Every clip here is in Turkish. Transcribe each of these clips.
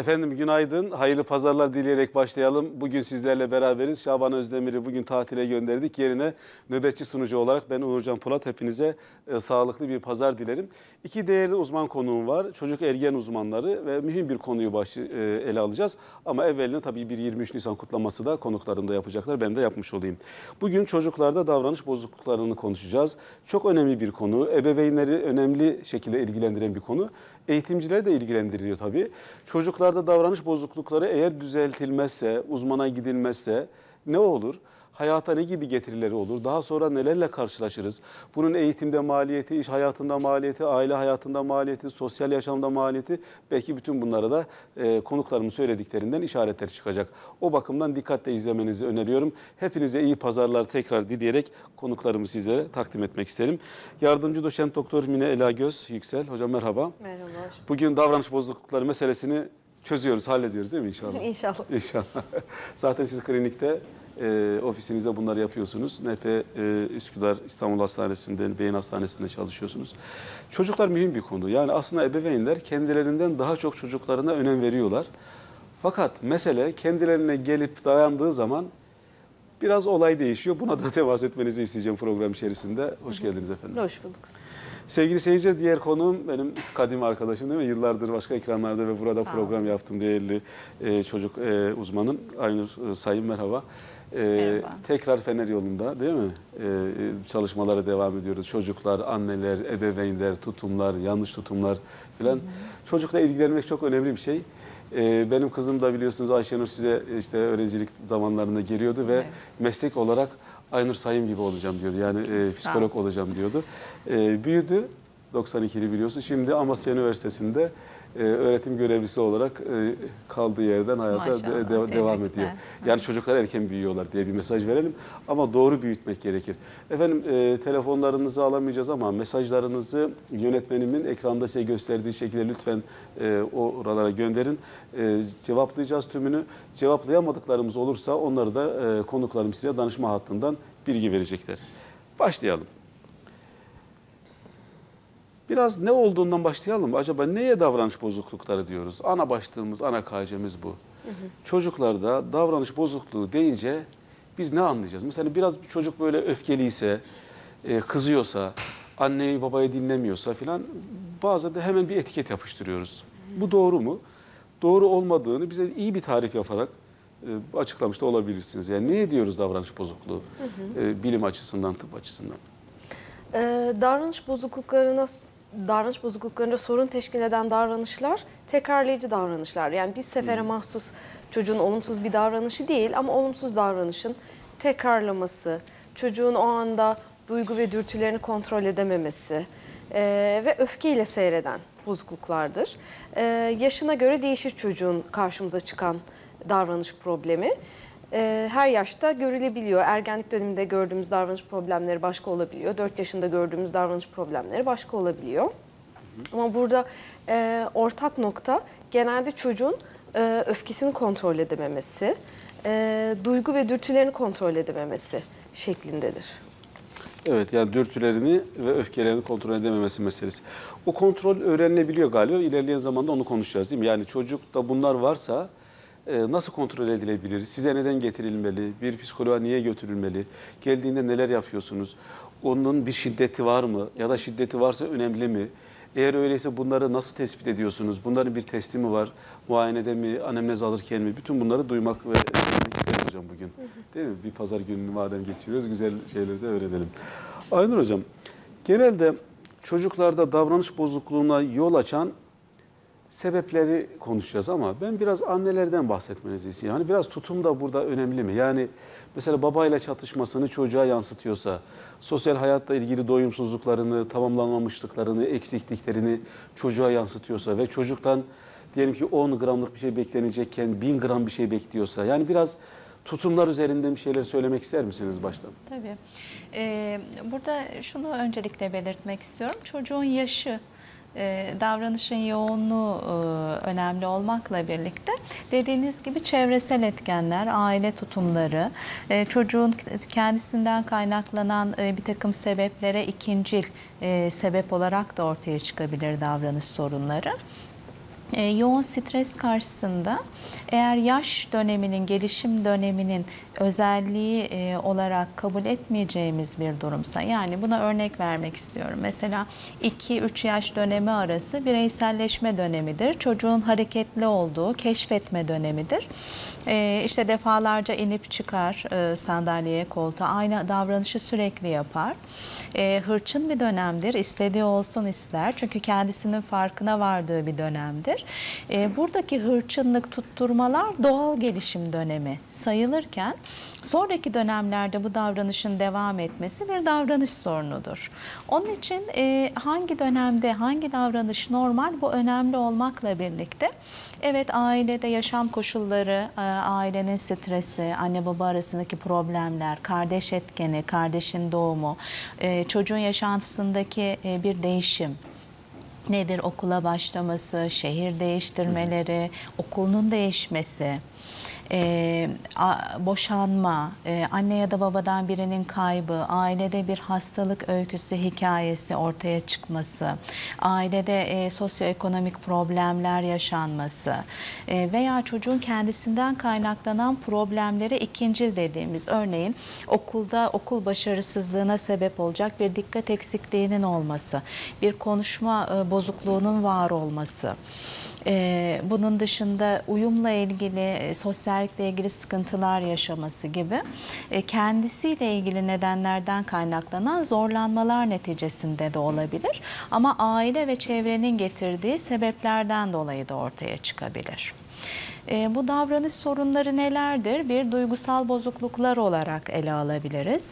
Efendim günaydın, hayırlı pazarlar dileyerek başlayalım. Bugün sizlerle beraberiz. Şaban Özdemir'i bugün tatile gönderdik. Yerine nöbetçi sunucu olarak ben Uğurcan Polat hepinize e, sağlıklı bir pazar dilerim. İki değerli uzman konuğum var. Çocuk ergen uzmanları ve mühim bir konuyu başı, e, ele alacağız. Ama evveline tabii bir 23 Nisan kutlaması da konuklarım da yapacaklar. Ben de yapmış olayım. Bugün çocuklarda davranış bozukluklarını konuşacağız. Çok önemli bir konu. Ebeveynleri önemli şekilde ilgilendiren bir konu. Eğitimcileri de ilgilendiriyor tabii. Çocuklarda davranış bozuklukları eğer düzeltilmezse, uzmana gidilmezse ne olur? Hayata ne gibi getirileri olur? Daha sonra nelerle karşılaşırız? Bunun eğitimde maliyeti, iş hayatında maliyeti, aile hayatında maliyeti, sosyal yaşamda maliyeti belki bütün bunlara da e, konuklarımın söylediklerinden işaretler çıkacak. O bakımdan dikkatle izlemenizi öneriyorum. Hepinize iyi pazarlar tekrar dileyerek konuklarımı size takdim etmek isterim. Yardımcı doçent doktor Mine Ela Göz Yüksel. Hocam merhaba. Merhaba. Bugün davranış bozuklukları meselesini çözüyoruz, hallediyoruz değil mi inşallah? İnşallah. İnşallah. Zaten siz klinikte e, ofisinizde bunları yapıyorsunuz. NP e, Üsküdar İstanbul Hastanesi'nde, Beyin Hastanesi'nde çalışıyorsunuz. Çocuklar mühim bir konu. Yani aslında ebeveynler kendilerinden daha çok çocuklarına önem veriyorlar. Fakat mesele kendilerine gelip dayandığı zaman biraz olay değişiyor. Buna da temas etmenizi isteyeceğim program içerisinde. Hoş geldiniz efendim. Hoş bulduk. Sevgili seyirciler diğer konuğum benim kadim arkadaşım değil mi? Yıllardır başka ekranlarda ve burada program yaptım değerli e, çocuk e, uzmanım. Aynur e, Sayın merhaba. E, Merhaba. Tekrar Fener yolunda değil mi? E, e, çalışmalara devam ediyoruz. Çocuklar, anneler, ebeveynler, tutumlar, yanlış tutumlar filan. Çocukla ilgilenmek çok önemli bir şey. E, benim kızım da biliyorsunuz Ayşenur size işte öğrencilik zamanlarında geliyordu ve Evet. meslek olarak Aynur Sayın gibi olacağım diyordu. Yani e, psikolog olacağım diyordu. E, büyüdü. 92'li biliyorsun. Şimdi Amasya Üniversitesi'nde e, öğretim görevlisi olarak e, kaldığı yerden hayata de- de- devam ediyor. Yani çocuklar erken büyüyorlar diye bir mesaj verelim. Ama doğru büyütmek gerekir. Efendim e, telefonlarınızı alamayacağız ama mesajlarınızı yönetmenimin ekranda size gösterdiği şekilde lütfen e, oralara gönderin. E, cevaplayacağız tümünü. Cevaplayamadıklarımız olursa onları da e, konuklarım size danışma hattından bilgi verecekler. Başlayalım. Biraz ne olduğundan başlayalım. Acaba neye davranış bozuklukları diyoruz? Ana başlığımız, ana kacemiz bu. Çocuklarda davranış bozukluğu deyince biz ne anlayacağız? Mesela biraz bir çocuk böyle öfkeliyse, e, kızıyorsa, anneyi babayı dinlemiyorsa filan bazen de hemen bir etiket yapıştırıyoruz. Bu doğru mu? Doğru olmadığını bize iyi bir tarif yaparak e, açıklamış da olabilirsiniz. Yani ne diyoruz davranış bozukluğu? E, bilim açısından, tıp açısından. Ee, davranış bozukluklarına davranış bozukluklarında sorun teşkil eden davranışlar tekrarlayıcı davranışlar. Yani bir sefere mahsus çocuğun olumsuz bir davranışı değil ama olumsuz davranışın tekrarlaması, çocuğun o anda duygu ve dürtülerini kontrol edememesi ee, ve öfkeyle seyreden bozukluklardır. Ee, yaşına göre değişir çocuğun karşımıza çıkan davranış problemi. Ee, her yaşta görülebiliyor. Ergenlik döneminde gördüğümüz davranış problemleri başka olabiliyor. 4 yaşında gördüğümüz davranış problemleri başka olabiliyor. Ama burada e, ortak nokta genelde çocuğun e, öfkesini kontrol edememesi, e, duygu ve dürtülerini kontrol edememesi şeklindedir. Evet yani dürtülerini ve öfkelerini kontrol edememesi meselesi. O kontrol öğrenilebiliyor galiba. İlerleyen zamanda onu konuşacağız değil mi? Yani çocukta bunlar varsa nasıl kontrol edilebilir? Size neden getirilmeli? Bir psikoloğa niye götürülmeli? Geldiğinde neler yapıyorsunuz? Onun bir şiddeti var mı? Ya da şiddeti varsa önemli mi? Eğer öyleyse bunları nasıl tespit ediyorsunuz? Bunların bir testi mi var? Muayenede mi, anemnez alırken mi? Bütün bunları duymak ve öğrenmek isteriz hocam bugün. Değil mi? Bir pazar gününü madem geçiriyoruz, güzel şeyleri de öğrenelim. Aynur hocam, genelde çocuklarda davranış bozukluğuna yol açan sebepleri konuşacağız ama ben biraz annelerden bahsetmenizi istiyorum. Hani biraz tutum da burada önemli mi? Yani mesela babayla çatışmasını çocuğa yansıtıyorsa, sosyal hayatla ilgili doyumsuzluklarını, tamamlanmamışlıklarını, eksikliklerini çocuğa yansıtıyorsa ve çocuktan diyelim ki 10 gramlık bir şey beklenecekken 1000 gram bir şey bekliyorsa yani biraz tutumlar üzerinde bir şeyler söylemek ister misiniz baştan? Tabii. Ee, burada şunu öncelikle belirtmek istiyorum. Çocuğun yaşı, e, davranışın yoğunluğu e, önemli olmakla birlikte dediğiniz gibi çevresel etkenler, aile tutumları, e, çocuğun kendisinden kaynaklanan e, bir takım sebeplere ikincil sebep olarak da ortaya çıkabilir davranış sorunları. E, yoğun stres karşısında eğer yaş döneminin, gelişim döneminin özelliği e, olarak kabul etmeyeceğimiz bir durumsa, yani buna örnek vermek istiyorum. Mesela 2-3 yaş dönemi arası bireyselleşme dönemidir. Çocuğun hareketli olduğu, keşfetme dönemidir. E, işte defalarca inip çıkar e, sandalyeye, koltuğa, aynı davranışı sürekli yapar. E, hırçın bir dönemdir, istediği olsun ister. Çünkü kendisinin farkına vardığı bir dönemdir. E, buradaki hırçınlık, tutturmalar doğal gelişim dönemi sayılırken sonraki dönemlerde bu davranışın devam etmesi bir davranış sorunudur. Onun için e, hangi dönemde hangi davranış normal bu önemli olmakla birlikte evet ailede yaşam koşulları, e, ailenin stresi, anne baba arasındaki problemler, kardeş etkeni, kardeşin doğumu, e, çocuğun yaşantısındaki e, bir değişim, nedir okula başlaması, şehir değiştirmeleri, okulunun değişmesi, e, a- boşanma, e, anne ya da babadan birinin kaybı, ailede bir hastalık öyküsü, hikayesi ortaya çıkması, ailede e, sosyoekonomik problemler yaşanması e, veya çocuğun kendisinden kaynaklanan problemlere ikincil dediğimiz örneğin okulda okul başarısızlığına sebep olacak bir dikkat eksikliğinin olması, bir konuşma e, bozukluğunun var olması. Ee, bunun dışında uyumla ilgili, e, sosyallikle ilgili sıkıntılar yaşaması gibi e, kendisiyle ilgili nedenlerden kaynaklanan zorlanmalar neticesinde de olabilir. Ama aile ve çevrenin getirdiği sebeplerden dolayı da ortaya çıkabilir. E, bu davranış sorunları nelerdir? Bir duygusal bozukluklar olarak ele alabiliriz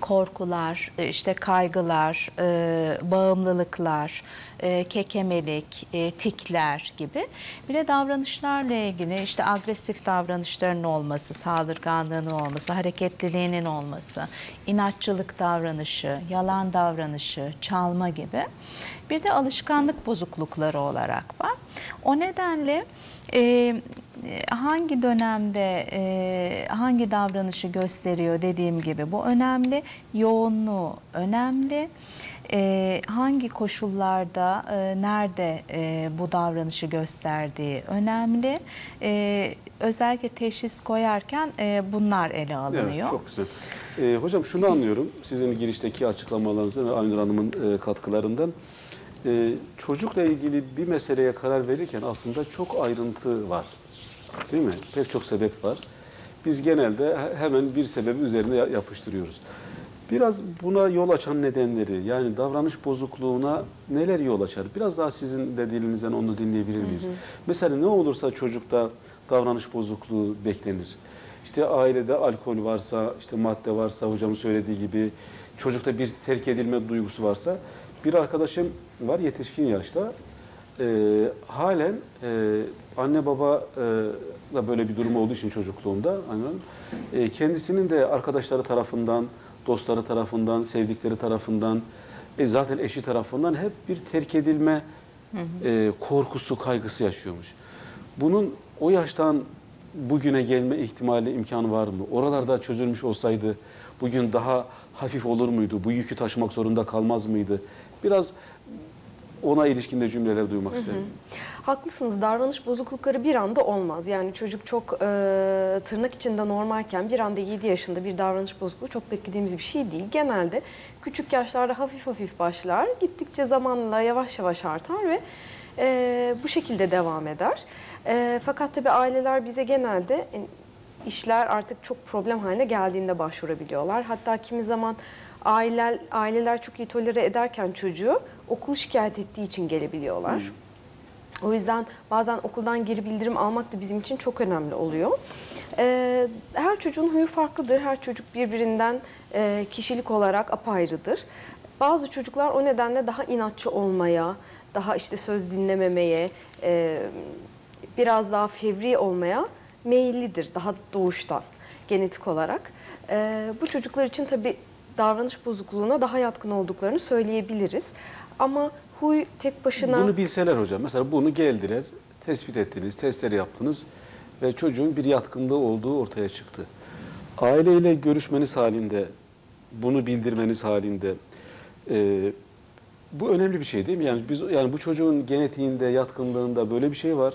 korkular, işte kaygılar, e, bağımlılıklar, e, kekemelik, e, tikler gibi. Bir de davranışlarla ilgili işte agresif davranışların olması, saldırganlığının olması, hareketliliğinin olması, inatçılık davranışı, yalan davranışı, çalma gibi. Bir de alışkanlık bozuklukları olarak var. O nedenle e, hangi dönemde e, hangi davranışı gösteriyor dediğim gibi bu önemli. Yoğunluğu önemli. E, hangi koşullarda, e, nerede e, bu davranışı gösterdiği önemli. E, özellikle teşhis koyarken e, bunlar ele alınıyor. Evet, çok güzel. Hocam şunu anlıyorum sizin girişteki açıklamalarınızdan ve Aynur Hanım'ın e, katkılarından. Çocukla ilgili bir meseleye karar verirken aslında çok ayrıntı var. Değil mi? Pek çok sebep var. Biz genelde he- hemen bir sebebi üzerine ya- yapıştırıyoruz. Biraz buna yol açan nedenleri, yani davranış bozukluğuna neler yol açar? Biraz daha sizin de dilinizden onu dinleyebilir miyiz? Mesela ne olursa çocukta davranış bozukluğu beklenir. İşte ailede alkol varsa, işte madde varsa, hocamın söylediği gibi çocukta bir terk edilme duygusu varsa, bir arkadaşım var yetişkin yaşta, e, halen e, anne baba e, da böyle bir durum olduğu için çocukluğunda e, kendisinin de arkadaşları tarafından, dostları tarafından, sevdikleri tarafından, e, zaten eşi tarafından hep bir terk edilme e, korkusu, kaygısı yaşıyormuş. Bunun o yaştan bugüne gelme ihtimali, imkanı var mı? Oralarda çözülmüş olsaydı bugün daha hafif olur muydu? Bu yükü taşımak zorunda kalmaz mıydı? Biraz ona ilişkin de cümleler duymak isterim. Haklısınız. Davranış bozuklukları bir anda olmaz. Yani çocuk çok e, tırnak içinde normalken bir anda 7 yaşında bir davranış bozukluğu çok beklediğimiz bir şey değil. Genelde küçük yaşlarda hafif hafif başlar. Gittikçe zamanla yavaş yavaş artar ve e, bu şekilde devam eder. E, fakat tabii aileler bize genelde e, işler artık çok problem haline geldiğinde başvurabiliyorlar. Hatta kimi zaman aileler, aileler çok iyi tolere ederken çocuğu okul şikayet ettiği için gelebiliyorlar. O yüzden bazen okuldan geri bildirim almak da bizim için çok önemli oluyor. Ee, her çocuğun huyu farklıdır. Her çocuk birbirinden e, kişilik olarak apayrıdır. Bazı çocuklar o nedenle daha inatçı olmaya, daha işte söz dinlememeye, e, biraz daha fevri olmaya meyillidir daha doğuştan genetik olarak. Ee, bu çocuklar için tabii davranış bozukluğuna daha yatkın olduklarını söyleyebiliriz. Ama huy tek başına... Bunu bilseler hocam, mesela bunu geldiler, tespit ettiniz, testleri yaptınız ve çocuğun bir yatkınlığı olduğu ortaya çıktı. Aileyle görüşmeniz halinde, bunu bildirmeniz halinde e, Bu önemli bir şey değil mi? Yani biz yani bu çocuğun genetiğinde, yatkınlığında böyle bir şey var.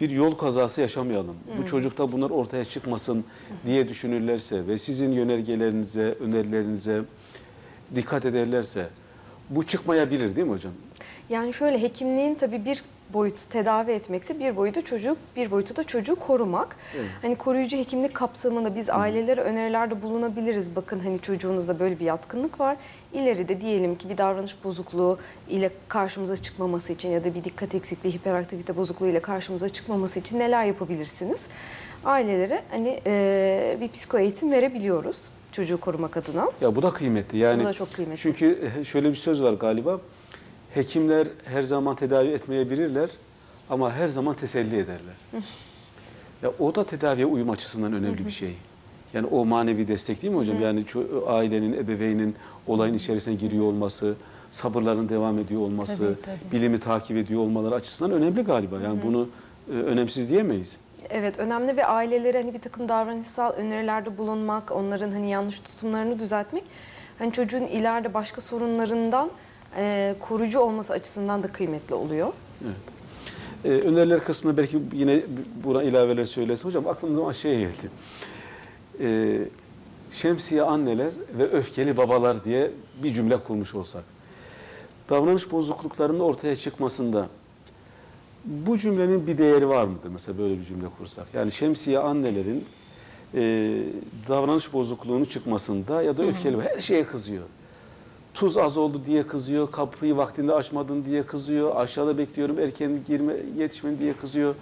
Bir yol kazası yaşamayalım. Bu çocukta bunlar ortaya çıkmasın diye düşünürlerse ve sizin yönergelerinize, önerilerinize dikkat ederlerse bu çıkmayabilir değil mi hocam? Yani şöyle hekimliğin tabii bir boyutu tedavi etmekse bir boyutu çocuk, bir boyutu da çocuğu korumak. Evet. Hani koruyucu hekimlik kapsamında biz ailelere önerilerde bulunabiliriz. Bakın hani çocuğunuzda böyle bir yatkınlık var. İleride diyelim ki bir davranış bozukluğu ile karşımıza çıkmaması için ya da bir dikkat eksikliği, hiperaktivite bozukluğu ile karşımıza çıkmaması için neler yapabilirsiniz? Ailelere hani e, bir psiko eğitim verebiliyoruz çocuğu korumak adına. Ya bu da kıymetli. Yani Bu da çok kıymetli. Çünkü şöyle bir söz var galiba. Hekimler her zaman tedavi etmeyebilirler ama her zaman teselli ederler. ya o da tedaviye uyum açısından önemli bir şey. Yani o manevi destek değil mi hocam? Yani ailenin, ebeveynin olayın içerisine giriyor olması, sabırların devam ediyor olması, Tabii, tabii. bilimi takip ediyor olmaları açısından önemli galiba. Yani bunu e, önemsiz diyemeyiz. Evet önemli ve ailelere hani bir takım davranışsal önerilerde bulunmak, onların hani yanlış tutumlarını düzeltmek, hani çocuğun ileride başka sorunlarından e, koruyucu olması açısından da kıymetli oluyor. Evet. Ee, öneriler kısmında belki yine buna ilaveler söylesin. Hocam aklımda şey geldi. Ee, şemsiye anneler ve öfkeli babalar diye bir cümle kurmuş olsak. Davranış bozukluklarının ortaya çıkmasında bu cümlenin bir değeri var mıdır? Mesela böyle bir cümle kursak. Yani şemsiye annelerin e, davranış bozukluğunu çıkmasında ya da öfkeli her şeye kızıyor. Tuz az oldu diye kızıyor, kapıyı vaktinde açmadın diye kızıyor, aşağıda bekliyorum erken girme yetişmen diye kızıyor.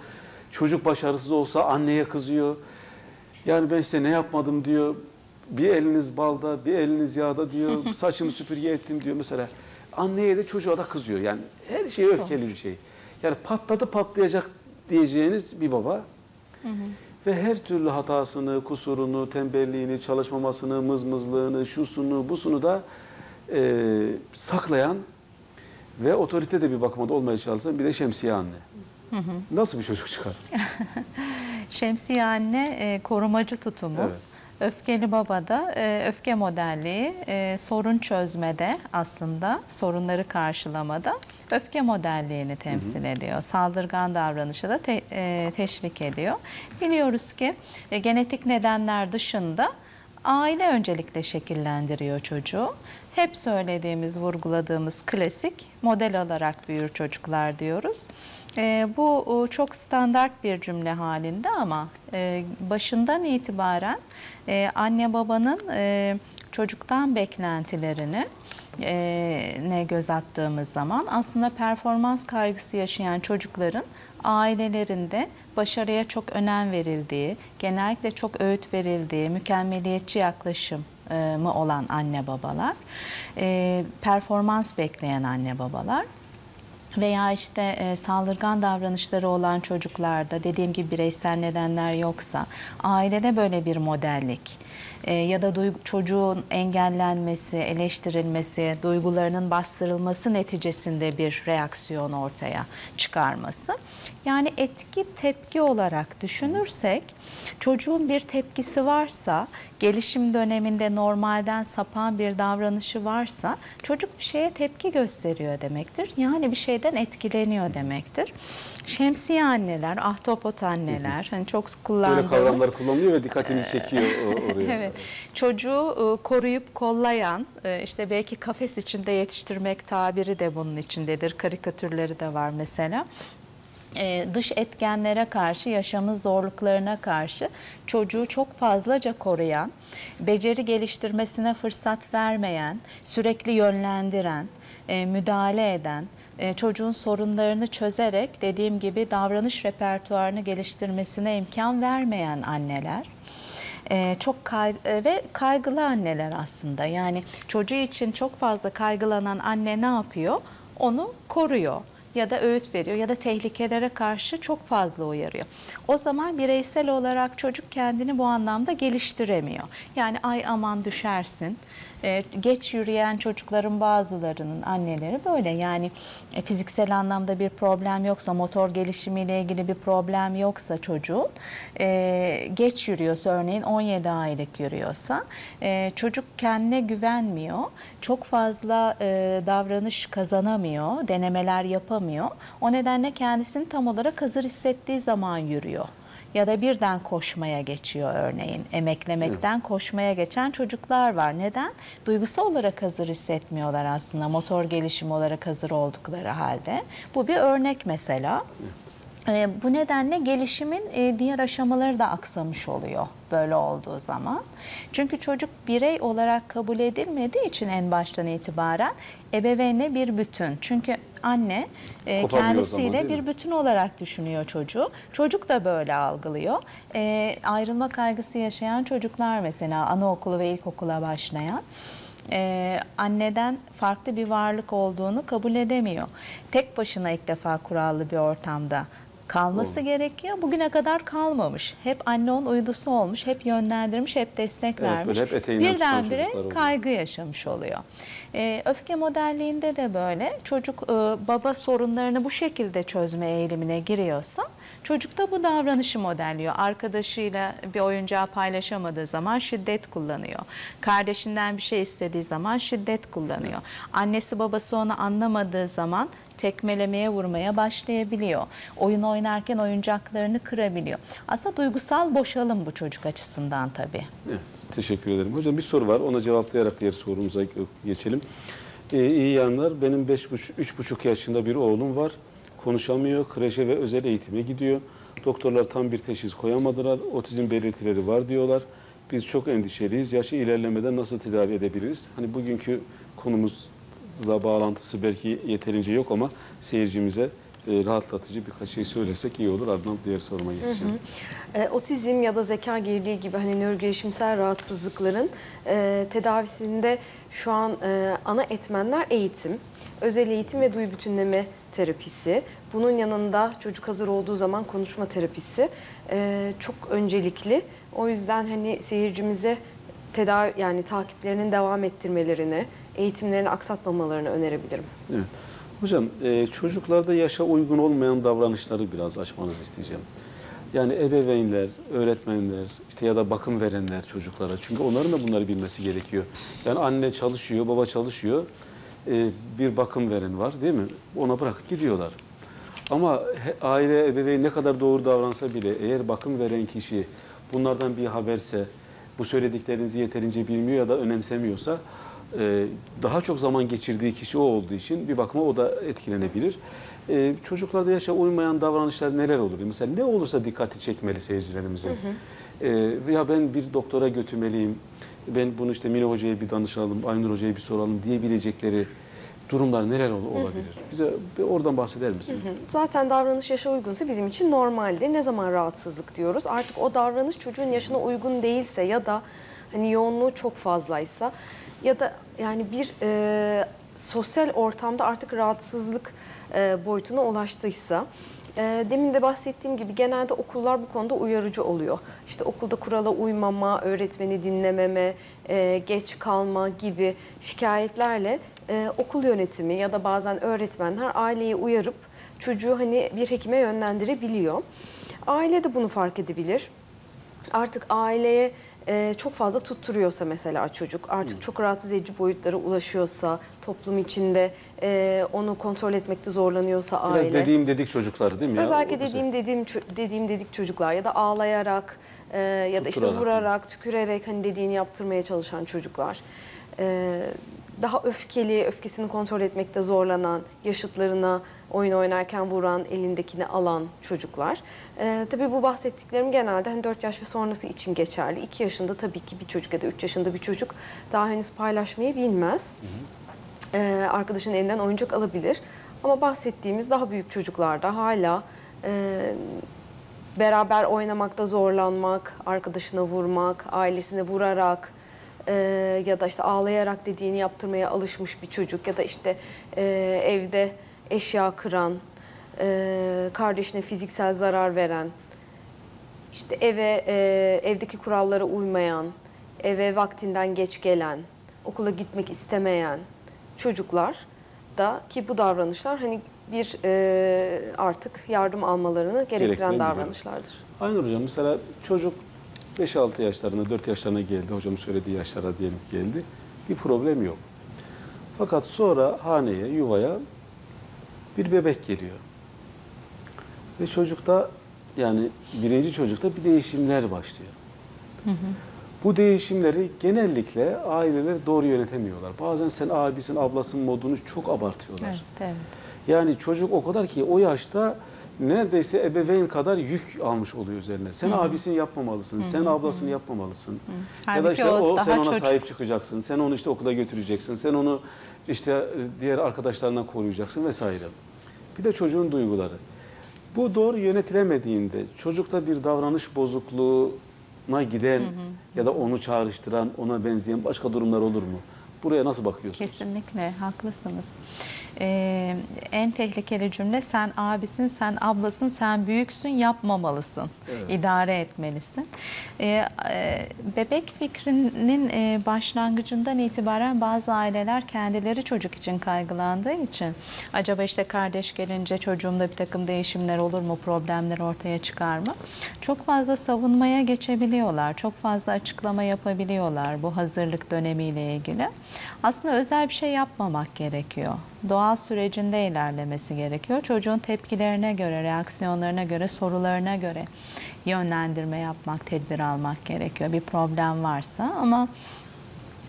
Çocuk başarısız olsa anneye kızıyor. Yani ben size ne yapmadım diyor. Bir eliniz balda, bir eliniz yağda diyor. Saçımı süpürge ettim diyor mesela. Anneye de çocuğa da kızıyor. Yani her şey öfkeli bir şey. Yani patladı patlayacak diyeceğiniz bir baba. Ve her türlü hatasını, kusurunu, tembelliğini, çalışmamasını, mızmızlığını, şusunu, busunu da e, saklayan ve otorite de bir bakıma da olmaya çalışan bir de şemsiye anne. Nasıl bir çocuk çıkar? Şemsiye anne e, korumacı tutumu. Evet. Öfkeli baba da e, öfke modelliği, e, sorun çözmede aslında sorunları karşılamada öfke modelliğini temsil ediyor. Saldırgan davranışı da te- e, teşvik ediyor. Biliyoruz ki e, genetik nedenler dışında aile öncelikle şekillendiriyor çocuğu. Hep söylediğimiz, vurguladığımız klasik model alarak büyür çocuklar diyoruz. E, bu çok standart bir cümle halinde ama e, başından itibaren e, anne babanın e, çocuktan beklentilerini ne göz attığımız zaman aslında performans kaygısı yaşayan çocukların ailelerinde başarıya çok önem verildiği, genellikle çok öğüt verildiği, mükemmeliyetçi yaklaşım mı olan anne babalar, e, performans bekleyen anne babalar veya işte e, saldırgan davranışları olan çocuklarda dediğim gibi bireysel nedenler yoksa ailede böyle bir modellik e, ya da çocuğun engellenmesi, eleştirilmesi, duygularının bastırılması neticesinde bir reaksiyon ortaya çıkarması. Yani etki tepki olarak düşünürsek çocuğun bir tepkisi varsa, gelişim döneminde normalden sapan bir davranışı varsa çocuk bir şeye tepki gösteriyor demektir. Yani bir şeyden etkileniyor demektir. Şemsiye anneler, ahtapot anneler hani çok Böyle kullandığımız kavramlar kullanılıyor ve dikkatinizi çekiyor o- oraya. Evet. Çocuğu e, koruyup kollayan, e, işte belki kafes içinde yetiştirmek tabiri de bunun içindedir. Karikatürleri de var mesela. E, dış etkenlere karşı, yaşamın zorluklarına karşı çocuğu çok fazlaca koruyan, beceri geliştirmesine fırsat vermeyen, sürekli yönlendiren, müdahale eden, e, çocuğun sorunlarını çözerek dediğim gibi davranış repertuarını geliştirmesine imkan vermeyen anneler. Ee, çok kay- e, ve kaygılı anneler aslında. Yani çocuğu için çok fazla kaygılanan anne ne yapıyor? Onu koruyor. ya da öğüt veriyor ya da tehlikelere karşı çok fazla uyarıyor. O zaman bireysel olarak çocuk kendini bu anlamda geliştiremiyor. Yani ay aman düşersin. Ee, geç yürüyen çocukların bazılarının anneleri böyle. Yani e, fiziksel anlamda bir problem yoksa motor gelişimiyle ilgili bir problem yoksa çocuğun e, geç yürüyorsa örneğin 17 aylık yürüyorsa e, çocuk kendine güvenmiyor çok fazla e, davranış kazanamıyor denemeler yapamıyor. O nedenle kendisini tam olarak hazır hissettiği zaman yürüyor ya da birden koşmaya geçiyor örneğin. Emeklemekten koşmaya geçen çocuklar var. Neden? Duygusal olarak hazır hissetmiyorlar aslında. Motor gelişim olarak hazır oldukları halde. Bu bir örnek mesela. E, bu nedenle gelişimin e, diğer aşamaları da aksamış oluyor böyle olduğu zaman. Çünkü çocuk birey olarak kabul edilmediği için en baştan itibaren ebeveynle bir bütün. Çünkü anne e, kendisiyle bir bütün olarak düşünüyor çocuğu. Çocuk da böyle algılıyor. E, ayrılma kaygısı yaşayan çocuklar mesela anaokulu ve ilkokula başlayan e, anneden farklı bir varlık olduğunu kabul edemiyor. Tek başına ilk defa kurallı bir ortamda kalması Doğru. gerekiyor. Bugüne kadar kalmamış. Hep anne onun uydusu olmuş, hep yönlendirmiş, hep destek Evet, vermiş. hep Birdenbire kaygı yaşamış oluyor. Ee, öfke modelliğinde de böyle. Çocuk e, baba sorunlarını bu şekilde çözme eğilimine giriyorsa çocuk da bu davranışı modelliyor. Arkadaşıyla bir oyuncağı paylaşamadığı zaman şiddet kullanıyor. Kardeşinden bir şey istediği zaman şiddet kullanıyor. Annesi babası onu anlamadığı zaman tekmelemeye vurmaya başlayabiliyor. Oyun oynarken oyuncaklarını kırabiliyor. Aslında duygusal boşalım bu çocuk açısından tabii. Evet, teşekkür ederim. Hocam bir soru var. Ona cevaplayarak diğer sorumuza geçelim. Ee, iyi yanlar. Benim 3,5 yaşında bir oğlum var. Konuşamıyor. Kreşe ve özel eğitime gidiyor. Doktorlar tam bir teşhis koyamadılar. Otizm belirtileri var diyorlar. Biz çok endişeliyiz. Yaşı ilerlemeden nasıl tedavi edebiliriz? Hani bugünkü konumuzla bağlantısı belki yeterince yok ama seyircimize e, rahatlatıcı birkaç şey söylersek iyi olur. Ardından diğer soruma geçeceğim. E, otizm ya da zeka geriliği gibi hani nörogelişimsel rahatsızlıkların e, tedavisinde şu an e, ana etmenler eğitim, özel eğitim ve duyu bütünleme terapisi. Bunun yanında çocuk hazır olduğu zaman konuşma terapisi e, çok öncelikli. O yüzden hani seyircimize tedavi yani takiplerinin devam ettirmelerini, eğitimlerini aksatmamalarını önerebilirim. Evet. Hocam e, çocuklarda yaşa uygun olmayan davranışları biraz açmanızı isteyeceğim. Yani ebeveynler, öğretmenler işte ya da bakım verenler çocuklara. Çünkü onların da bunları bilmesi gerekiyor. Yani anne çalışıyor, baba çalışıyor. E, bir bakım veren var değil mi? Ona bırakıp gidiyorlar. Ama aile, ebeveyn ne kadar doğru davransa bile eğer bakım veren kişi bunlardan bir haberse, bu söylediklerinizi yeterince bilmiyor ya da önemsemiyorsa e, daha çok zaman geçirdiği kişi o olduğu için bir bakıma o da etkilenebilir. E, çocuklarda yaşa uymayan davranışlar neler olur? Mesela ne olursa dikkati çekmeli seyircilerimizin. E, veya ben bir doktora götürmeliyim, ben bunu işte Mine Hoca'ya bir danışalım, Aynur Hoca'ya bir soralım diyebilecekleri durumlar neler ol- olabilir? Bize bir oradan bahseder misiniz? Zaten davranış yaşa uygunsa bizim için normaldir. Ne zaman rahatsızlık diyoruz? Artık o davranış çocuğun yaşına uygun değilse ya da hani yoğunluğu çok fazlaysa ya da yani bir e, sosyal ortamda artık rahatsızlık e, boyutuna ulaştıysa e, demin de bahsettiğim gibi genelde okullar bu konuda uyarıcı oluyor. İşte okulda kurala uymama, öğretmeni dinlememe, e, geç kalma gibi şikayetlerle e, okul yönetimi ya da bazen öğretmenler aileyi uyarıp çocuğu hani bir hekime yönlendirebiliyor. Aile de bunu fark edebilir. Artık aileye e, çok fazla tutturuyorsa mesela çocuk, artık çok rahatsız edici boyutlara ulaşıyorsa, toplum içinde e, onu kontrol etmekte zorlanıyorsa Biraz aile. dediğim dedik çocukları değil mi? ya? Özellikle O mesela- dediğim dediğim dediğim dedik çocuklar ya da ağlayarak e, ya da işte Tutturarak. vurarak, tükürerek hani dediğini yaptırmaya çalışan çocuklar. E, daha öfkeli, öfkesini kontrol etmekte zorlanan, yaşıtlarına oyun oynarken vuran, elindekini alan çocuklar. E, tabii bu bahsettiklerim genelde hani 4 yaş ve sonrası için geçerli. 2 yaşında tabii ki bir çocuk ya da 3 yaşında bir çocuk daha henüz paylaşmayı bilmez. Ee, arkadaşın elinden oyuncak alabilir. Ama bahsettiğimiz daha büyük çocuklarda hala e, beraber oynamakta zorlanmak, arkadaşına vurmak, ailesine vurarak e, ya da işte ağlayarak dediğini yaptırmaya alışmış bir çocuk ya da işte e, evde eşya kıran, e, kardeşine fiziksel zarar veren, işte eve e, evdeki kurallara uymayan, eve vaktinden geç gelen, okula gitmek istemeyen çocuklar da ki bu davranışlar hani bir e, artık yardım almalarını Gerektiren bir davranışlardır. Aynen hocam. Mesela çocuk 5-6 yaşlarında, 4 yaşlarına geldi. Hocamın söylediği yaşlara diyelim geldi. Bir problem yok. Fakat sonra haneye, yuvaya bir bebek geliyor. Ve çocukta yani birinci çocukta bir değişimler başlıyor. Bu değişimleri genellikle aileler doğru yönetemiyorlar. Bazen sen abisin, ablasın modunu çok abartıyorlar. Evet, evet. Yani çocuk o kadar ki o yaşta neredeyse ebeveyn kadar yük almış oluyor üzerine. Sen abisini yapmamalısın, sen ablasını yapmamalısın. Ya da işte o o, sen ona çocuk. sahip çıkacaksın, sen onu işte okula götüreceksin, sen onu işte diğer arkadaşlarından koruyacaksın vesaire. Bir de çocuğun duyguları. Bu doğru yönetilemediğinde çocukta bir davranış bozukluğuna giden ya da onu çağrıştıran, ona benzeyen başka durumlar olur mu? Buraya nasıl bakıyorsunuz? Kesinlikle haklısınız. Ee, en tehlikeli cümle sen abisin, sen ablasın, sen büyüksün, yapmamalısın. Evet. İdare etmelisin. Ee, e, bebek fikrinin e, başlangıcından itibaren bazı aileler kendileri çocuk için kaygılandığı için acaba işte kardeş gelince çocuğumda bir takım değişimler olur mu, problemler ortaya çıkar mı? Çok fazla savunmaya geçebiliyorlar, çok fazla açıklama yapabiliyorlar bu hazırlık dönemiyle ilgili. Aslında özel bir şey yapmamak gerekiyor. Doğal sürecinde ilerlemesi gerekiyor. Çocuğun tepkilerine göre, reaksiyonlarına göre, sorularına göre yönlendirme yapmak, tedbir almak gerekiyor. Bir problem varsa ama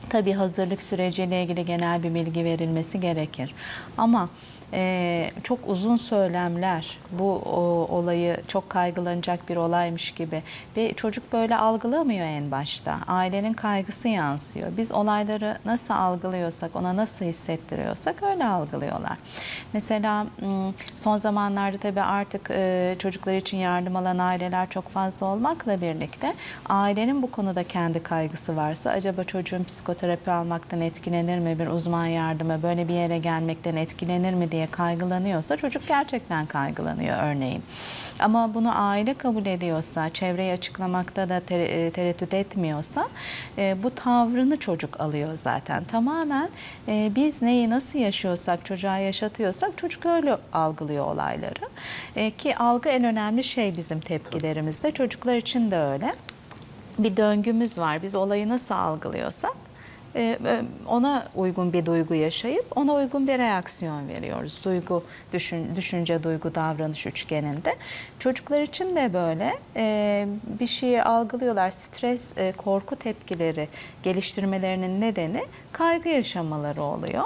Tabii hazırlık süreciyle ilgili genel bir bilgi verilmesi gerekir. Ama e, çok uzun söylemler, bu olayı çok kaygılanacak bir olaymış gibi bir çocuk böyle algılamıyor en başta. Ailenin kaygısı yansıyor. Biz olayları nasıl algılıyorsak, ona nasıl hissettiriyorsak öyle algılıyorlar. Mesela son zamanlarda tabii artık e, çocuklar için yardım alan aileler çok fazla olmakla birlikte ailenin bu konuda kendi kaygısı varsa acaba çocuğun psikoterapi almaktan etkilenir mi, bir uzman yardıma böyle bir yere gelmekten etkilenir mi diye kaygılanıyorsa çocuk gerçekten kaygılanıyor örneğin. Ama bunu aile kabul ediyorsa, çevreyi açıklamakta da e, tereddüt etmiyorsa e, bu tavrını çocuk alıyor zaten. Tamamen e, biz neyi nasıl yaşıyorsak, çocuğa yaşatıyorsak çocuk öyle algılıyor olayları. Ki algı en önemli şey bizim tepkilerimizde. Çocuklar için de öyle bir döngümüz var. Biz olayı nasıl algılıyorsak ona uygun bir duygu yaşayıp ona uygun bir reaksiyon veriyoruz. Duygu, düşün, düşünce, duygu, davranış üçgeninde. Çocuklar için de böyle e, bir şeyi algılıyorlar. Stres, e, korku tepkileri geliştirmelerinin nedeni kaygı yaşamaları oluyor.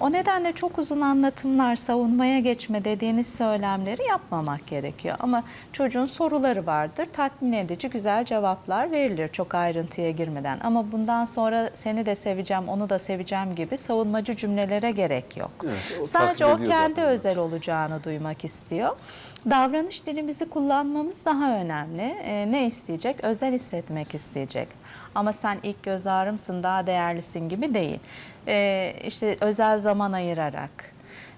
O nedenle çok uzun anlatımlar, savunmaya geçme dediğiniz söylemleri yapmamak gerekiyor. Ama çocuğun soruları vardır. Tatmin edici güzel cevaplar verilir çok ayrıntıya girmeden. Ama bundan sonra seni de seveceğim, onu da seveceğim gibi savunmacı cümlelere gerek yok. Evet, o Sadece o kendi zaten. özel olacağını duymak istiyor. Davranış dilimizi kullanmamız daha önemli. Ee, ne isteyecek? Özel hissetmek isteyecek. Ama sen ilk göz ağrımsın, daha değerlisin gibi değil. Ee, işte özel zaman ayırarak,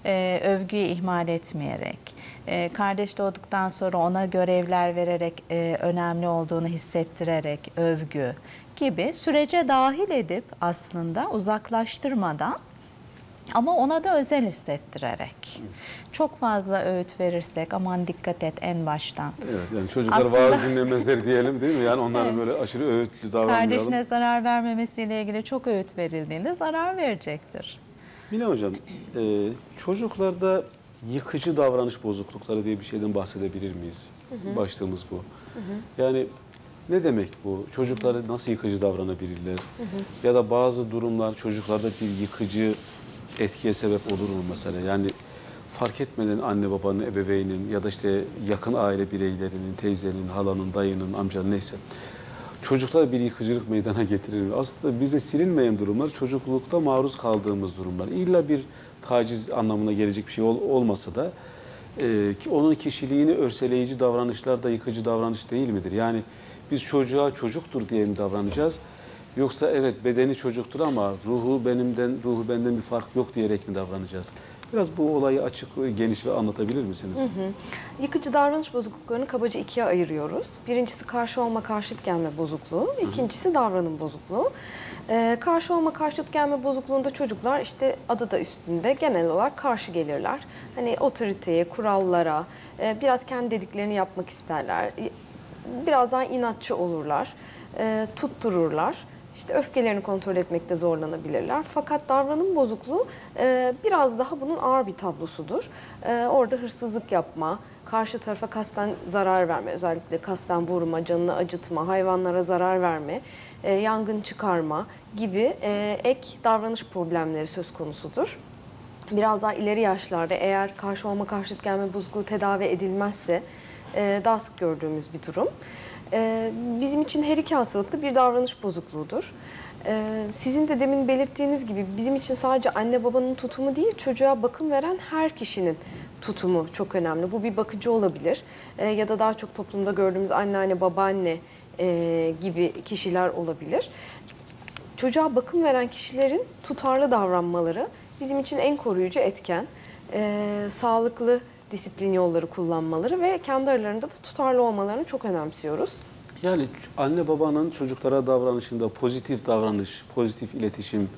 e, övgüyü ihmal etmeyerek, e, kardeş doğduktan sonra ona görevler vererek, e, önemli olduğunu hissettirerek, övgü gibi sürece dahil edip aslında uzaklaştırmadan ama ona da özel hissettirerek. Çok fazla öğüt verirsek aman dikkat et en baştan. Evet yani çocuklar Aslında- vaaz dinlemezler diyelim değil mi? Yani onların Evet. böyle aşırı öğütlü davranmayalım. Kardeşine zarar vermemesiyle ilgili çok öğüt verildiğinde zarar verecektir. Mine Hocam, e, çocuklarda yıkıcı davranış bozuklukları diye bir şeyden bahsedebilir miyiz? Başlığımız bu. Yani ne demek bu? Çocukları nasıl yıkıcı davranabilirler? Ya da bazı durumlar çocuklarda bir yıkıcı etkiye sebep olur mu mesela? Yani fark etmeden anne babanın, ebeveynin ya da işte yakın aile bireylerinin, teyzenin, halanın, dayının, amcanın neyse çocuklar bir yıkıcılık meydana getirir. Aslında bize silinmeyen durumlar çocuklukta maruz kaldığımız durumlar. İlla bir taciz anlamına gelecek bir şey ol- olmasa da e, onun kişiliğini örseleyici davranışlar da yıkıcı davranış değil midir? Yani biz çocuğa çocuktur diye mi davranacağız? Yoksa evet bedeni çocuktur ama ruhu benimden ruhu benden bir fark yok diyerek mi davranacağız? Biraz bu olayı açık, geniş ve anlatabilir misiniz? Yıkıcı davranış bozukluklarını kabaca ikiye ayırıyoruz. Birincisi karşı olma karşıt gelme bozukluğu, ikincisi davranım bozukluğu. Ee, karşı olma karşıt gelme bozukluğunda çocuklar işte adı da üstünde genel olarak karşı gelirler. Hani otoriteye, kurallara, e, biraz kendi dediklerini yapmak isterler. Biraz daha inatçı olurlar, e, tuttururlar. İşte öfkelerini kontrol etmekte zorlanabilirler. Fakat davranım bozukluğu e, biraz daha bunun ağır bir tablosudur. E, orada hırsızlık yapma, karşı tarafa kasten zarar verme, özellikle kasten vurma, canını acıtma, hayvanlara zarar verme, e, yangın çıkarma gibi e, ek davranış problemleri söz konusudur. Biraz daha ileri yaşlarda eğer karşı olma karşıt gelme bozukluğu tedavi edilmezse e, daha sık gördüğümüz bir durum. E, bizim için her iki hastalık da bir davranış bozukluğudur. E, sizin de demin belirttiğiniz gibi bizim için sadece anne babanın tutumu değil, çocuğa bakım veren her kişinin tutumu çok önemli. Bu bir bakıcı olabilir ya da daha çok toplumda gördüğümüz anneanne, babaanne e, gibi kişiler olabilir. Çocuğa bakım veren kişilerin tutarlı davranmaları bizim için en koruyucu etken. E, sağlıklı disiplin yolları kullanmaları ve kendi aralarında da tutarlı olmalarını çok önemsiyoruz. Yani anne babanın çocuklara davranışında pozitif davranış, pozitif iletişim,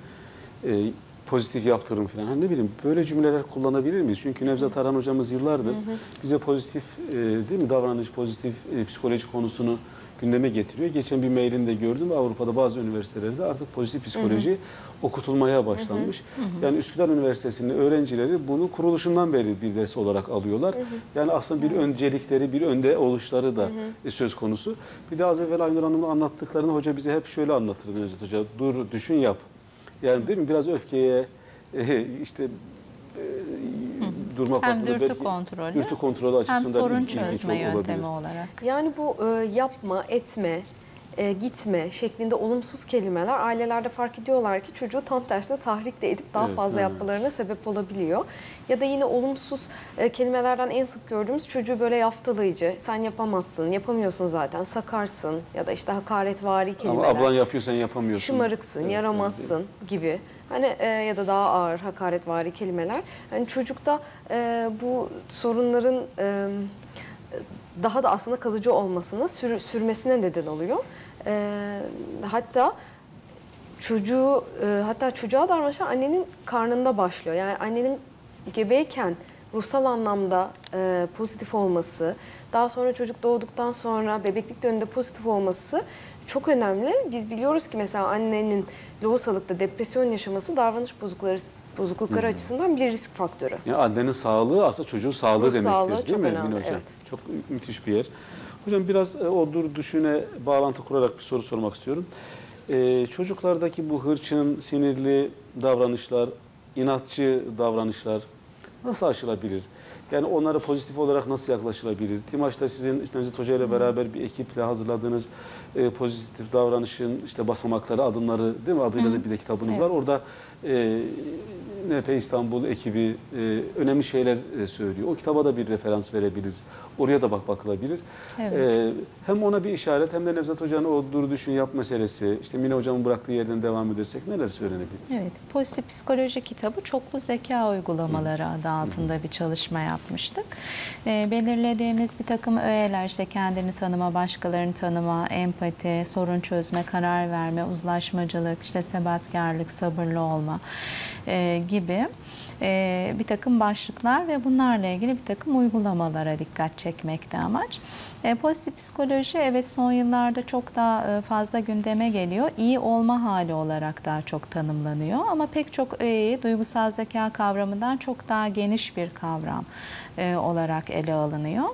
e, pozitif yaptırım falan hani ne bileyim böyle cümleler kullanabilir miyiz? Çünkü Nevzat Aran hocamız yıllardır bize pozitif e, değil mi davranış, pozitif e, psikoloji konusunu gündeme getiriyor. Geçen bir mailinde gördüm Avrupa'da bazı üniversitelerde artık pozitif psikoloji okutulmaya başlanmış. Yani Üsküdar Üniversitesi'nin öğrencileri bunu kuruluşundan beri bir ders olarak alıyorlar. Yani aslında bir öncelikleri, bir önde oluşları da e, söz konusu. Bir de az evvel Aynur Hanım'ın anlattıklarını hoca bize hep şöyle anlatırdı Nevzat Hoca. Dur, düşün, yap. Yani değil mi? Biraz öfkeye, e, işte e, durma Hem dürtü belki kontrolü, dürtü kontrolü Hem açısından sorun ilginç çözme olabilir. yöntemi olarak. Yani bu e, yapma, etme, e, gitme şeklinde olumsuz kelimeler ailelerde fark ediyorlar ki çocuğu tam tersine tahrik de edip daha Evet, fazla evet. yapmalarına sebep olabiliyor. Ya da yine olumsuz e, kelimelerden en sık gördüğümüz çocuğu böyle yaftalayıcı, sen yapamazsın, yapamıyorsun zaten, sakarsın ya da işte hakaretvari Ama kelimeler. ablan yapıyor sen yapamıyorsun. Şımarıksın, Evet, yaramazsın gibi. Hani e, ya da daha ağır hakaretvari kelimeler. Hani çocukta e, bu sorunların e, daha da aslında kalıcı olmasına, sür- sürmesine neden oluyor. E, hatta çocuğu e, hatta çocuğa davranışlar annenin karnında başlıyor. Yani annenin gebeyken ruhsal anlamda e, pozitif olması, daha sonra çocuk doğduktan sonra bebeklik döneminde pozitif olması çok önemli. Biz biliyoruz ki mesela annenin lohusalıkta depresyon yaşaması davranış bozuklukları bozuklukları açısından bir risk faktörü. Yani annenin sağlığı aslında çocuğun sağlığı Ruh demektir sağlığı değil çok mi önemli, Hocam? evet. Çok müthiş bir yer. Hocam biraz e, o dur düşüne bağlantı kurarak bir soru sormak istiyorum. Ee, çocuklardaki bu hırçın, sinirli davranışlar, inatçı davranışlar nasıl aşılabilir? Yani onlara pozitif olarak nasıl yaklaşılabilir? Timaş'ta sizin işte Nevzat Hoca ile beraber bir ekiple hazırladığınız e, pozitif davranışın işte basamakları, adımları değil mi? Adıyla da bir de kitabınız Evet. var. Orada e, NP İstanbul ekibi e, önemli şeyler e, söylüyor. O kitaba da bir referans verebiliriz. Oraya da bak bakılabilir. Evet. E, hem ona bir işaret hem de Nevzat Hoca'nın o dur düşün yap meselesi. İşte Mine Hocam'ın bıraktığı yerden devam edersek neler söylenebilir? Evet, pozitif psikoloji kitabı çoklu zeka uygulamaları adı altında bir çalışma yapmıştık. Ee, belirlediğimiz bir takım öğeler işte kendini tanıma, başkalarını tanıma, empati, sorun çözme, karar verme, uzlaşmacılık, işte sebatkarlık, sabırlı olma e, gibi e, bir takım başlıklar ve bunlarla ilgili bir takım uygulamalara dikkat çekmekte amaç. E, pozitif psikoloji evet son yıllarda çok daha e, fazla gündeme geliyor. İyi olma hali olarak daha çok tanımlanıyor ama pek çok öğeyi duygusal zeka kavramından çok daha geniş bir kavram e, olarak ele alınıyor.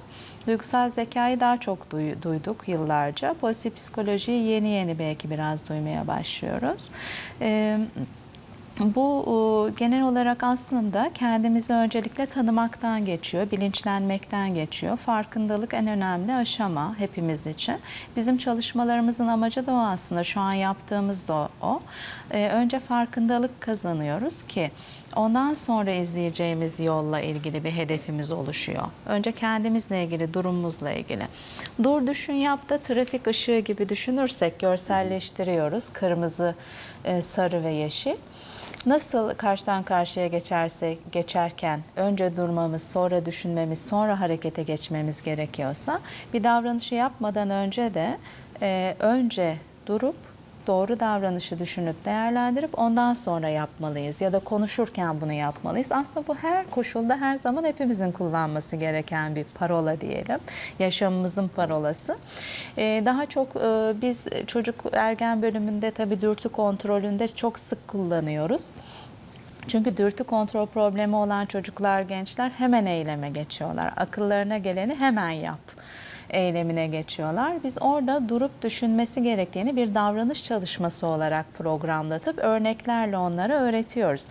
Duygusal zekayı daha çok duy- duyduk yıllarca. Pozitif psikolojiyi yeni yeni belki biraz duymaya başlıyoruz. E, bu e, genel olarak aslında kendimizi öncelikle tanımaktan geçiyor, bilinçlenmekten geçiyor. Farkındalık en önemli aşama hepimiz için. Bizim çalışmalarımızın amacı da o aslında. Şu an yaptığımız da o. E, Önce farkındalık kazanıyoruz ki ondan sonra izleyeceğimiz yolla ilgili bir hedefimiz oluşuyor. Önce kendimizle ilgili, durumumuzla ilgili. Dur düşün yap da trafik ışığı gibi düşünürsek görselleştiriyoruz. Kırmızı, e, sarı ve yeşil. Nasıl karşıdan karşıya geçersek geçerken önce durmamız, sonra düşünmemiz, sonra harekete geçmemiz gerekiyorsa bir davranışı yapmadan önce de e, önce durup doğru davranışı düşünüp değerlendirip ondan sonra yapmalıyız ya da konuşurken bunu yapmalıyız. Aslında bu her koşulda her zaman hepimizin kullanması gereken bir parola diyelim. Yaşamımızın parolası. Ee, daha çok e, biz çocuk ergen bölümünde tabii dürtü kontrolünde çok sık kullanıyoruz. Çünkü dürtü kontrol problemi olan çocuklar, gençler hemen eyleme geçiyorlar. Akıllarına geleni hemen yap eylemine geçiyorlar. Biz orada durup düşünmesi gerektiğini bir davranış çalışması olarak programlatıp örneklerle onlara öğretiyoruz.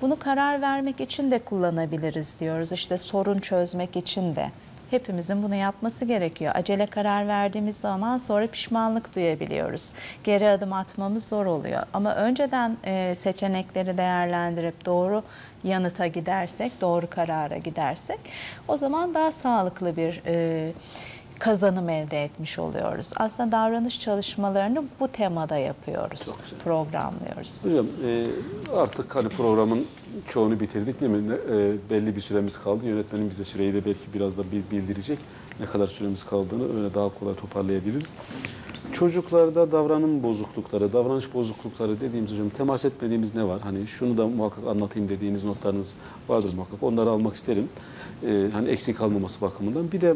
Bunu karar vermek için de kullanabiliriz diyoruz. İşte sorun çözmek için de. Hepimizin bunu yapması gerekiyor. Acele karar verdiğimiz zaman sonra pişmanlık duyabiliyoruz. Geri adım atmamız zor oluyor. Ama önceden e, seçenekleri değerlendirip doğru yanıta gidersek, doğru karara gidersek o zaman daha sağlıklı bir e, kazanım elde etmiş oluyoruz. Aslında davranış çalışmalarını bu temada yapıyoruz, programlıyoruz. Hocam e, artık hani programın çoğunu bitirdik değil mi? E, belli bir süremiz kaldı. Yönetmenim bize süreyi de belki biraz da bil- bildirecek. Ne kadar süremiz kaldığını öyle daha kolay toparlayabiliriz. Çocuklarda davranım bozuklukları, davranış bozuklukları dediğimiz hocam temas etmediğimiz ne var? Hani şunu da muhakkak anlatayım dediğiniz notlarınız vardır muhakkak. Onları almak isterim. E, hani eksik kalmaması bakımından. Bir de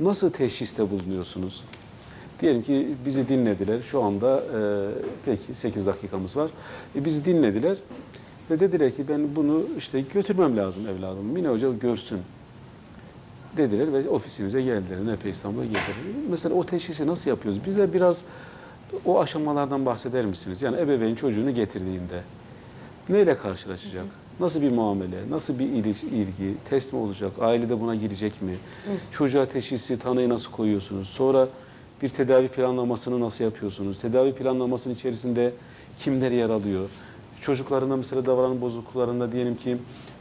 nasıl teşhiste bulunuyorsunuz? Diyelim ki bizi dinlediler. Şu anda e, peki 8 dakikamız var. E, bizi dinlediler ve dediler ki ben bunu işte götürmem lazım evladım. Mine Hoca görsün dediler ve ofisimize geldiler. Nepe İstanbul'a geldiler. Mesela o teşhisi nasıl yapıyoruz? Bize biraz o aşamalardan bahseder misiniz? Yani ebeveyn çocuğunu getirdiğinde neyle karşılaşacak? Nasıl bir muamele, nasıl bir ilgi, test mi olacak, ailede buna girecek mi? Çocuğa teşhisi, tanıyı nasıl koyuyorsunuz? Sonra bir tedavi planlamasını nasıl yapıyorsunuz? Tedavi planlamasının içerisinde kimler yer alıyor? Çocuklarında mesela davranış bozukluklarında diyelim ki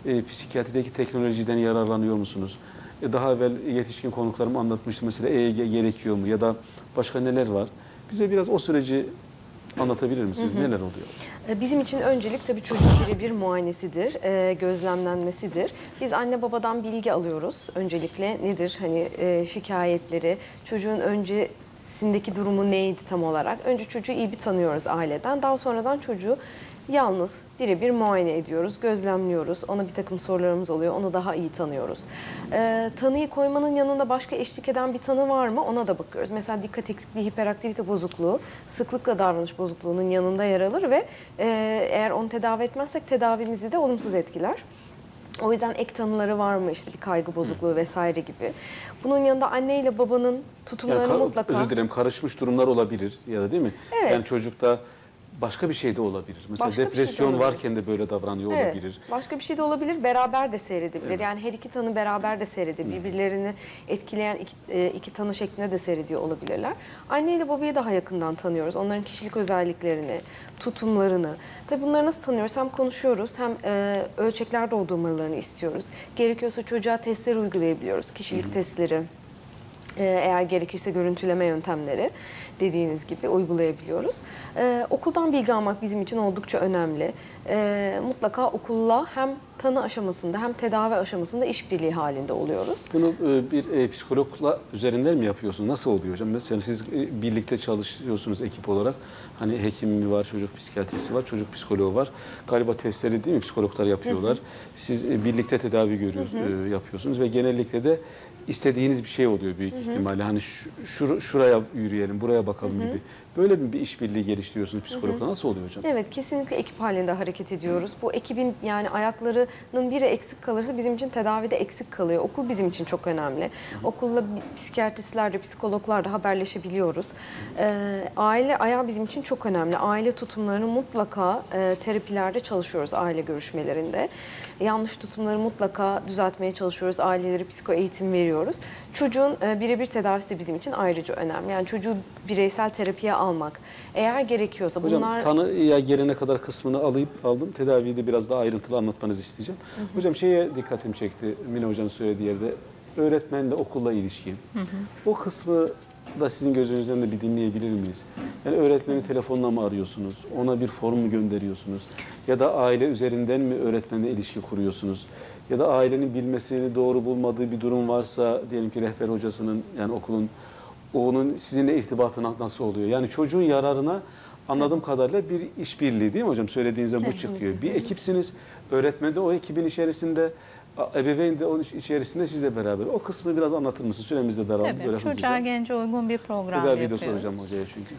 e, psikiyatrideki teknolojiden yararlanıyor musunuz? E, daha evvel yetişkin konuklarım anlatmıştı mesela EEG gerekiyor mu ya da başka neler var? Bize biraz o süreci anlatabilir misiniz? Neler oluyor? E, Bizim için öncelik tabii çocuk birebir muayenesidir, e, gözlemlenmesidir. Biz anne babadan bilgi alıyoruz. Öncelikle nedir hani e, şikayetleri, çocuğun öncesindeki durumu neydi tam olarak? Önce çocuğu iyi bir tanıyoruz aileden. Daha sonradan çocuğu yalnız birebir muayene ediyoruz, gözlemliyoruz. Ona bir takım sorularımız oluyor, onu daha iyi tanıyoruz. E, tanıyı koymanın yanında başka eşlik eden bir tanı var mı? Ona da bakıyoruz. Mesela dikkat eksikliği, hiperaktivite bozukluğu, sıklıkla davranış bozukluğunun yanında yer alır ve e, eğer onu tedavi etmezsek tedavimizi de olumsuz etkiler. O yüzden ek tanıları var mı işte bir kaygı bozukluğu vesaire gibi. Bunun yanında anne ile babanın Yani tutumlarını ka- mutlaka... Özür dilerim karışmış durumlar olabilir ya da değil mi? Evet. Yani çocukta başka bir şey de olabilir. Mesela Başka bir şey de depresyon olabilir. varken de böyle davranıyor Evet, olabilir. Başka bir şey de olabilir. Beraber de seyredebilir. Evet. Yani her iki tanı beraber de seyredebilir. Birbirlerini etkileyen iki, e, iki tanı şeklinde de seyrediyor olabilirler. Anne ile babayı daha yakından tanıyoruz. Onların kişilik özelliklerini, tutumlarını. Tabii bunları nasıl tanıyoruz? Hem konuşuyoruz hem e, ölçekler doldurmalarını istiyoruz. Gerekiyorsa çocuğa testler uygulayabiliyoruz. Kişilik testleri. Ee, eğer gerekirse görüntüleme yöntemleri dediğiniz gibi uygulayabiliyoruz. Ee, okuldan bilgi almak bizim için oldukça önemli. Ee, mutlaka okulla hem tanı aşamasında hem tedavi aşamasında işbirliği halinde oluyoruz. Bunu e, bir e, psikologla üzerinden mi yapıyorsunuz? Nasıl oluyor hocam? Mesela siz e, birlikte çalışıyorsunuz ekip olarak. Hani hekim mi var, çocuk psikiyatrisi var, çocuk psikoloğu var. Galiba testleri değil mi psikologlar yapıyorlar. Siz e, birlikte tedavi görüyorsunuz, e, yapıyorsunuz ve genellikle de istediğiniz bir şey oluyor büyük ihtimalle. Hani şu, şur- şuraya yürüyelim, buraya bakalım gibi. Böyle bir işbirliği geliştiriyorsunuz psikologla? Nasıl oluyor hocam? Evet kesinlikle ekip halinde hareket ediyoruz. Bu ekibin yani ayaklarının biri eksik kalırsa bizim için tedavide eksik kalıyor. Okul bizim için çok önemli. Okulla psikiyatristlerle, psikologlarla haberleşebiliyoruz. Ee, aile ayağı bizim için çok önemli. Aile tutumlarını mutlaka e, terapilerde çalışıyoruz aile görüşmelerinde. Yanlış tutumları mutlaka düzeltmeye çalışıyoruz. Aileleri psiko eğitim veriyoruz. Çocuğun e, birebir tedavisi de bizim için ayrıca önemli. Yani çocuğu bireysel terapiye almak. Eğer gerekiyorsa Hocam bunlar... tanıya gelene kadar kısmını alayıp aldım. Tedaviyi de biraz daha ayrıntılı anlatmanızı isteyeceğim. Hocam şeye dikkatimi çekti Mine Hoca'nın söylediği yerde. Öğretmenle okulla ilişki. O kısmı da sizin gözünüzden de bir dinleyebilir miyiz? Yani öğretmeni telefonla mı arıyorsunuz? Ona bir form mu gönderiyorsunuz? Ya da aile üzerinden mi öğretmenle ilişki kuruyorsunuz? Ya da ailenin bilmesini doğru bulmadığı bir durum varsa diyelim ki rehber hocasının yani okulun onun sizinle irtibatı nasıl oluyor? Yani çocuğun yararına anladığım kadarıyla bir işbirliği değil mi hocam? Söylediğinizde bu çıkıyor. Bir ekipsiniz. Öğretmen de o ekibin içerisinde, ebeveyn de onun içerisinde sizle beraber. O kısmı biraz anlatır mısın? Süremiz de daraldı. Tabii, çocuğa hızlıca. gence uygun bir program Tedavi de yapıyoruz. soracağım hocaya çünkü.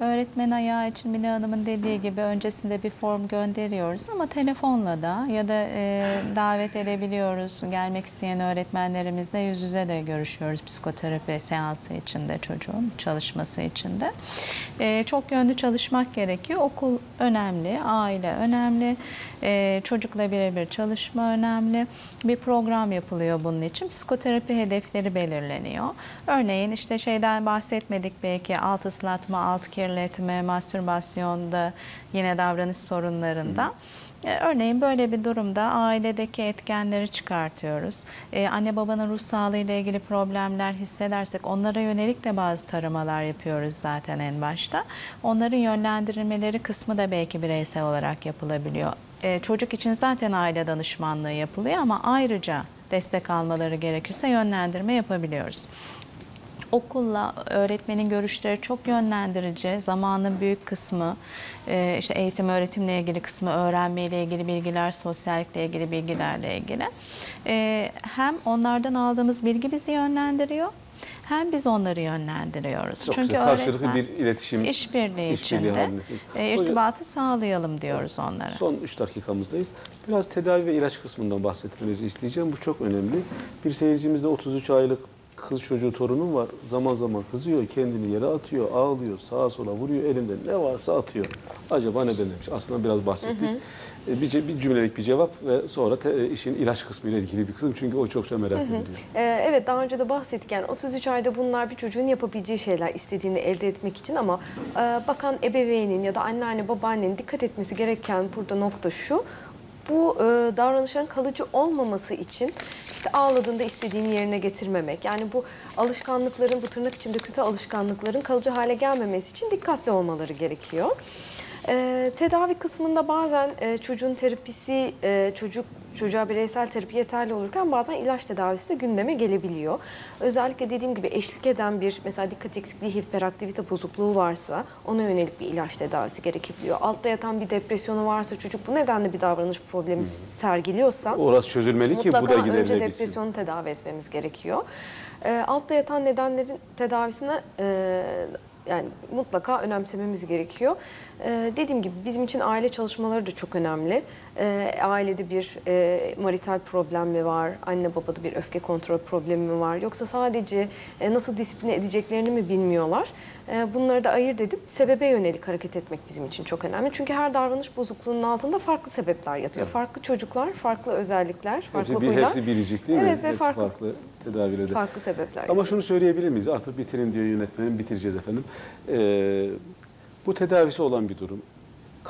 Öğretmen ayağı için Mine Hanım'ın dediği gibi öncesinde bir form gönderiyoruz ama telefonla da ya da e, davet edebiliyoruz. Gelmek isteyen öğretmenlerimizle yüz yüze de görüşüyoruz psikoterapi seansı içinde çocuğun çalışması içinde. E, çok yönlü çalışmak gerekiyor. Okul önemli, aile önemli, e, çocukla birebir çalışma önemli. Bir program yapılıyor bunun için. Psikoterapi hedefleri belirleniyor. Örneğin işte şeyden bahsetmedik belki alt ıslatma, alt kirletme, mastürbasyonda yine davranış sorunlarında. E, Örneğin böyle bir durumda ailedeki etkenleri çıkartıyoruz. Ee, anne babanın ruh sağlığı ile ilgili problemler hissedersek onlara yönelik de bazı taramalar yapıyoruz zaten en başta. Onların yönlendirilmeleri kısmı da belki bireysel olarak yapılabiliyor. Ee, çocuk için zaten aile danışmanlığı yapılıyor ama ayrıca destek almaları gerekirse yönlendirme yapabiliyoruz. Okulla öğretmenin görüşleri çok yönlendirici. Zamanın büyük kısmı, e, işte eğitim öğretimle ilgili kısmı, öğrenmeyle ilgili bilgiler, sosyallikle ilgili bilgilerle ilgili. E, Hem onlardan aldığımız bilgi bizi yönlendiriyor, hem biz onları yönlendiriyoruz. Çok Çünkü güzel. Karşılıklı öğretmen bir iletişim, işbirliği içinde halindesiniz. e, Hocam, irtibatı sağlayalım diyoruz onlara. Son 3 dakikamızdayız. Biraz tedavi ve ilaç kısmından bahsetmenizi isteyeceğim. Bu çok önemli. Bir seyircimizde 33 aylık kız çocuğu torunum var. Zaman zaman kızıyor, kendini yere atıyor, ağlıyor, sağa sola vuruyor, elinde ne varsa atıyor. Acaba neden demiş? Aslında biraz bahsettik. E, Bir, bir cümlelik bir cevap ve sonra te- e, işin ilaç kısmı ile ilgili bir kısım. Çünkü o çokça merak ediliyor. Ee, evet daha önce de bahsettik yani 33 ayda bunlar bir çocuğun yapabileceği şeyler istediğini elde etmek için ama e, bakan ebeveynin ya da anneanne babaannenin dikkat etmesi gereken burada nokta şu. Bu e, davranışların kalıcı olmaması için işte ağladığında istediğini yerine getirmemek. Yani bu alışkanlıkların, bu tırnak içinde kötü alışkanlıkların kalıcı hale gelmemesi için dikkatli olmaları gerekiyor. Ee, tedavi kısmında bazen e, çocuğun terapisi, e, çocuk çocuğa bireysel terapi yeterli olurken bazen ilaç tedavisi de gündeme gelebiliyor. Özellikle dediğim gibi eşlik eden bir mesela dikkat eksikliği, hiperaktivite bozukluğu varsa ona yönelik bir ilaç tedavisi gerekebiliyor. Altta yatan bir depresyonu varsa çocuk bu nedenle bir davranış problemi sergiliyorsa Orası çözülmeli ki bu da Mutlaka önce giderilebilsin. depresyonu tedavi etmemiz gerekiyor. Ee, altta yatan nedenlerin tedavisine e, yani mutlaka önemsememiz gerekiyor. Ee, dediğim gibi bizim için aile çalışmaları da çok önemli. Ee, ailede bir e, marital problem mi var, anne babada bir öfke kontrol problemi mi var, yoksa sadece e, nasıl disipline edeceklerini mi bilmiyorlar. E, bunları da ayırt edip sebebe yönelik hareket etmek bizim için çok önemli. Çünkü her davranış bozukluğunun altında farklı sebepler yatıyor. Evet. Farklı çocuklar, farklı özellikler, farklı Hepsi, bir, huylar. hepsi biricik değil mi? Evet ve hepsi farklı- farklı tedavilerde. Farklı sebepler. Ama şunu söyleyebilir miyiz? Artık bitirin diyor yönetmenim. Bitireceğiz efendim. Ee, bu tedavisi olan bir durum.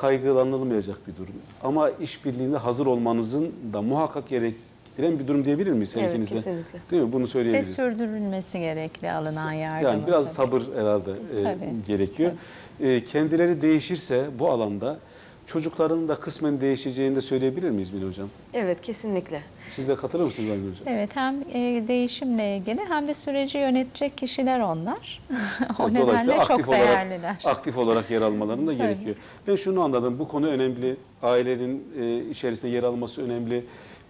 Kaygılanılmayacak bir durum. Ama işbirliğinde hazır olmanızın da muhakkak gerektiren bir durum diyebilir miyiz Evet, kesinlikle. Değil mi? Bunu Ve söyleyebiliriz. sürdürülmesi gerekli alınan yardımın. Yani biraz sabır herhalde e, Tabii. gerekiyor. E, kendileri değişirse bu alanda çocukların da kısmen değişeceğini de söyleyebilir miyiz Mine Hocam? Evet, kesinlikle. Siz de katılır mısınız Aygül Hocam? Evet hem e, değişimle ilgili hem de süreci yönetecek kişiler onlar. o Evet, nedenle dolayısıyla çok aktif olarak, değerliler. aktif olarak yer almalarının da gerekiyor. Ben şunu anladım, bu konu önemli. Ailenin e, içerisinde yer alması önemli.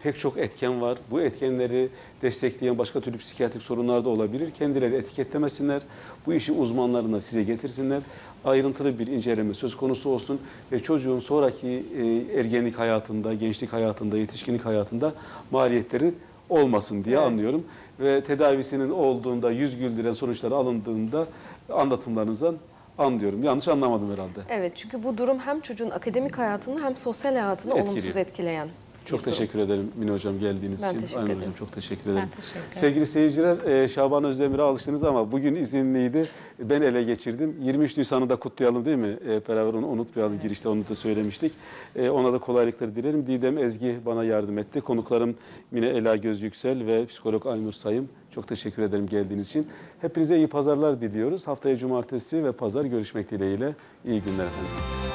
Pek çok etken var. Bu etkenleri destekleyen başka türlü psikiyatrik sorunlar da olabilir. Kendileri etiketlemesinler. Bu işi uzmanlarına size getirsinler. Ayrıntılı bir inceleme söz konusu olsun ve çocuğun sonraki e, ergenlik hayatında, gençlik hayatında, yetişkinlik hayatında maliyetleri olmasın diye Evet. anlıyorum. Ve tedavisinin olduğunda, yüz güldüren sonuçları alındığında anlatımlarınızdan anlıyorum. Yanlış anlamadım herhalde. Evet, çünkü bu durum hem çocuğun akademik hayatını hem sosyal hayatını Etkiliyor. olumsuz etkileyen Çok teşekkür ederim Mine Hocam geldiğiniz Ben için. teşekkür Aynen ederim. Hocam çok teşekkür ederim. Ben teşekkür ederim. Sevgili seyirciler e, Şaban Özdemir'e alıştınız ama bugün izinliydi. Ben ele geçirdim. 23 Nisan'ı da kutlayalım değil mi? E, beraber onu unutmayalım. Girişte onu da söylemiştik. E, ona da kolaylıklar dilerim. Didem Ezgi bana yardım etti. Konuklarım Mine Ela Göz Yüksel ve psikolog Aynur Sayım. Çok teşekkür ederim geldiğiniz için. Hepinize iyi pazarlar diliyoruz. Haftaya cumartesi ve pazar görüşmek dileğiyle. İyi günler efendim.